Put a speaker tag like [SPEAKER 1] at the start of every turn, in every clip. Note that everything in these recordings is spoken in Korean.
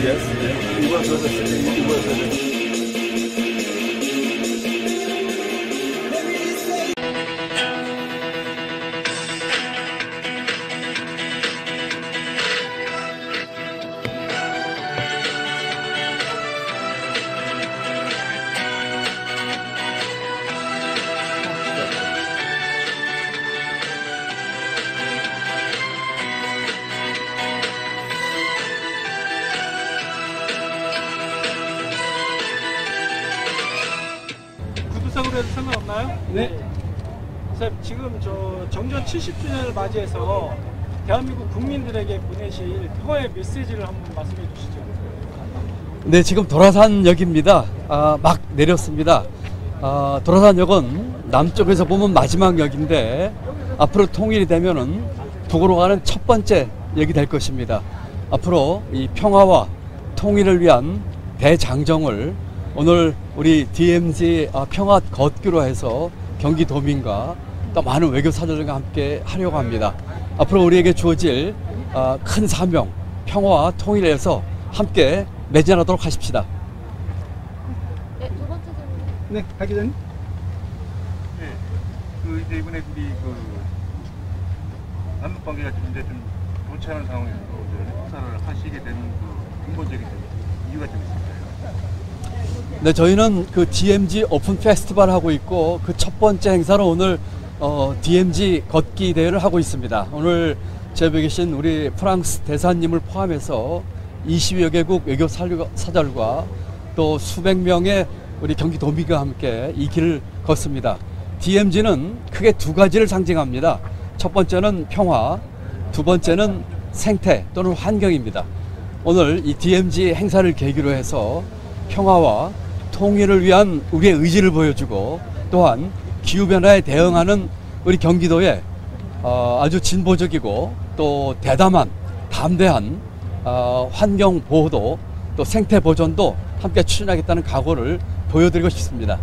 [SPEAKER 1] Yes, he was with us. He was with us.
[SPEAKER 2] 구두상으로 해도 상관없나요?
[SPEAKER 3] 네.
[SPEAKER 2] 선생님 지금 저 정전 70주년을 맞이해서 대한민국 국민들에게 보내실 평화의 메시지를 한번 말씀해 주시죠.
[SPEAKER 3] 네, 지금 도라산역입니다. 아, 막 내렸습니다. 아, 도라산역은 남쪽에서 보면 마지막 역인데 앞으로 통일이 되면은 북으로 가는 첫 번째 역이 될 것입니다. 앞으로 이 평화와 통일을 위한 대장정을 오늘 우리 DMZ 아, 평화 걷기로 해서 경기도민과 또 많은 외교 사절과 함께 하려고 합니다. 앞으로 우리에게 주어질 아, 큰 사명, 평화와 통일에서 함께 매진하도록 하십시다.
[SPEAKER 4] 네, 두 번째 질문.
[SPEAKER 2] 네, 박 기자님.
[SPEAKER 5] 네, 그 이제 이번에 우리 그 남북 관계가 지금 이제 좀 좋지 않은 상황에서 이제 행사를 하시게 된그 근본적인 이유가 좀 있을까요?
[SPEAKER 3] 네, 저희는 그 DMZ 오픈 페스티벌 하고 있고 그 첫 번째 행사로 오늘 어, DMZ 걷기 대회를 하고 있습니다. 오늘 제에 계신 우리 프랑스 대사님을 포함해서 20여 개국 외교 사절과- 또 수백 명의 우리 경기도민과 함께 이 길을 걷습니다. DMZ는 크게 두 가지를 상징합니다. 첫 번째는 평화, 두 번째는 생태 또는 환경입니다. 오늘 이 DMZ 행사를 계기로 해서 평화와 통일을 위한 우리의 의지를 보여주고 또한 기후변화에 대응하는 우리 경기도의 어, 아주 진보적이고 또 대담한 담대한 어, 환경 보호도 또 생태 보존도 함께 추진하겠다는 각오를 보여드리고 싶습니다.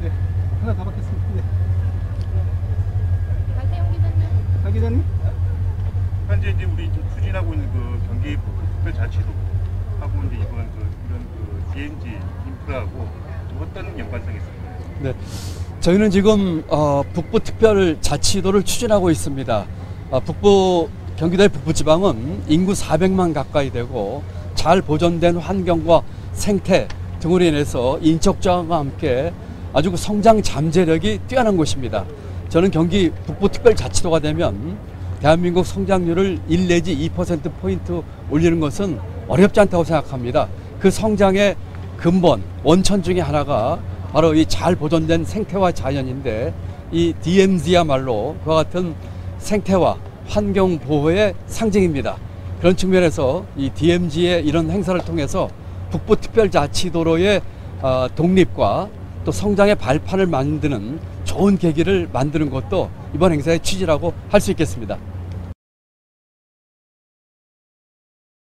[SPEAKER 2] 네, 하나 더 받겠습니다. 네,
[SPEAKER 4] 박대용 기자님.
[SPEAKER 2] 박 기자님.
[SPEAKER 5] 현재 이제 우리 추진하고 있는 그 경기 특별자치도 하고 이제 이번 그 이런 그 DMZ 인프라하고 어떤 연관성이 있을까요?
[SPEAKER 3] 네, 저희는 지금 어, 북부 특별 자치도를 추진하고 있습니다. 어, 북부 경기도의 북부 지방은 인구 400만 가까이 되고 잘 보존된 환경과 생태 등으로 인해서 인적 저항과 함께 아주 그 성장 잠재력이 뛰어난 곳입니다. 저는 경기 북부 특별 자치도가 되면 대한민국 성장률을 1 내지 2% 포인트 올리는 것은 어렵지 않다고 생각합니다. 그 성장의 근본 원천 중에 하나가 바로 이 잘 보존된 생태와 자연인데 이 DMZ야말로 그와 같은 생태와 환경 보호의 상징입니다. 그런 측면에서 이 DMZ의 이런 행사를 통해서 북부 특별자치도로의 어, 독립과 또 성장의 발판을 만드는 좋은 계기를 만드는 것도 이번 행사의 취지라고 할 수 있겠습니다.